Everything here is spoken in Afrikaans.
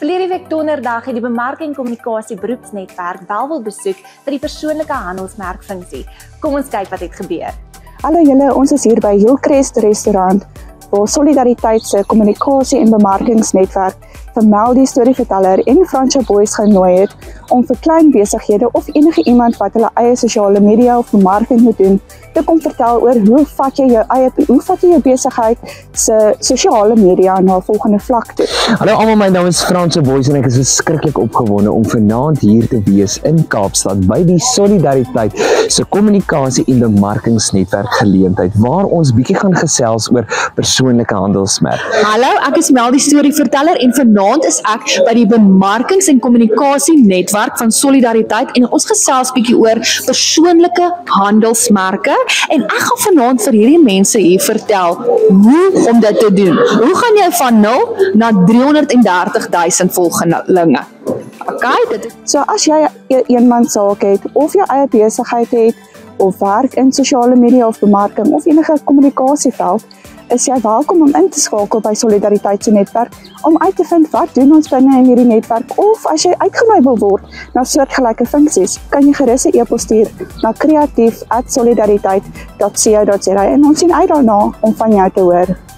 Verlede week donderdag het die bemarking kommunikasie beroepsnetwerk Welwel besoek vir die persoonlike handelsmerkfunksie. Kom ons kyk wat het gebeur. Hallo julle, ons is hier by Hillcrest restaurant waar Solidariteit se kommunikasie en bemarkingsnetwerk vir Melody storieverteller en Fransja Boys genooi het om vir klein besighede of enige iemand wat hulle eie sosiale media of bemarking moet doen, te kom vertel oor hoe vat jy jou eie hoe vat jy jou besigheid se sosiale media na 'n volgende vlak toe. Hallo almal, my naam is Fransja Boys en ek is verskriklik opgewonde om vanaand hier te wees in Kaapstad by die Solidariteit se kommunikasie en bemarkingsnetwerk geleentheid waar ons bietjie gaan gesels oor persoonlike handelsmerk. Hallo, ek is Melody storieverteller en vanaand is ek by die bemarkings en kommunikasie netwerk van solidariteit en ons gesels bietjie oor persoonlike handelsmerke en ek gaan vanaand vir hierdie mense hier vertel hoe om dit te doen. Hoe gaan jy van 0 na 330 000 volgelinge? Okay, dit is so as jy 'n eenman saak het of jou eie besigheid het of werk in sosiale media of bemarking of enige kommunikasieveld, is jy welkom om in te skakel by Solidariteit se netwerk om uit te vind wat doen ons binne in hierdie netwerk of as jy uitgenooi wil word na soortgelyke funksies, kan jy gerus 'n e-pos stuur na kreatief@solidariteit.co.za en ons sien uit daarna om van jou te hoor.